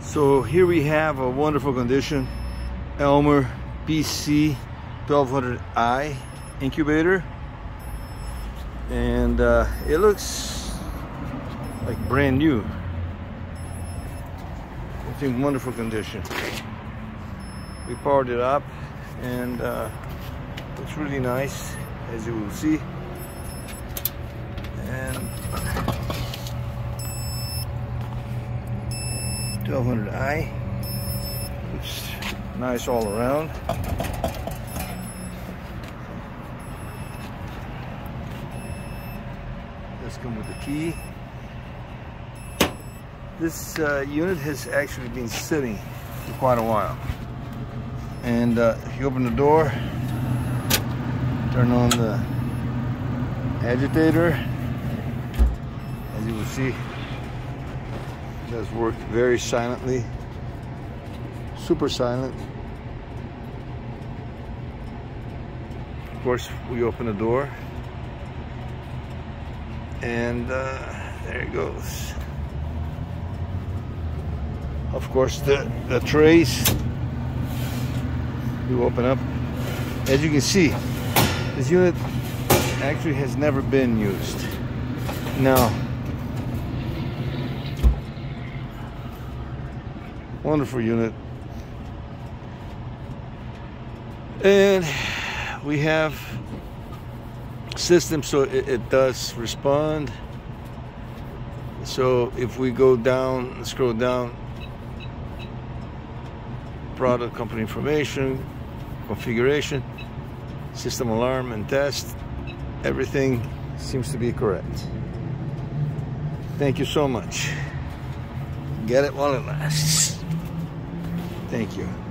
So here we have a wonderful condition, Helmer PC 1200i incubator. And uh, it looks like brand new. It's in wonderful condition. We powered it up and uh, it's really nice as you will see. And 1200i. Looks nice all around. Let's come with the key. This uh, unit has actually been sitting for quite a while. And uh, if you open the door, turn on the agitator, as you will see, does work very silently, super silent. Of course, we open the door and uh, there it goes. Of course, the, the trays you open up. As you can see, this unit actually has never been used. Now, wonderful unit. And we have system so it, it, does respond. So if we go down, scroll down, product company information, configuration, system alarm and test, everything seems to be correct. Thank you so much. Get it while it lasts. Thank you.